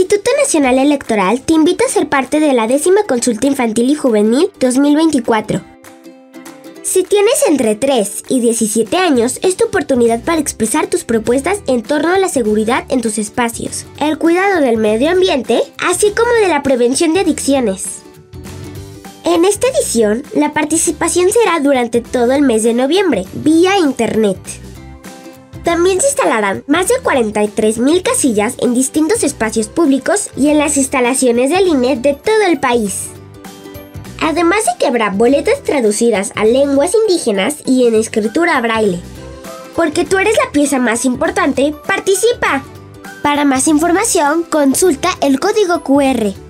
Instituto Nacional Electoral te invita a ser parte de la décima consulta infantil y juvenil 2024. Si tienes entre 3 y 17 años, es tu oportunidad para expresar tus propuestas en torno a la seguridad en tus espacios, el cuidado del medio ambiente, así como de la prevención de adicciones. En esta edición, la participación será durante todo el mes de noviembre, vía Internet. También se instalarán más de 43.000 casillas en distintos espacios públicos y en las instalaciones del INE de todo el país. Además de que habrá boletas traducidas a lenguas indígenas y en escritura braille. Porque tú eres la pieza más importante, participa. Para más información, consulta el código QR.